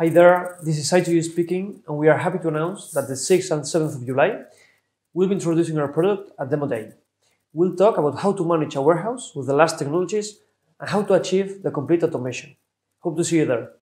Hi there, this is Saitu speaking, and we are happy to announce that the 6th and 7th of July we'll be introducing our product at Demo Day. We'll talk about how to manage a warehouse with the last technologies and how to achieve the complete automation. Hope to see you there.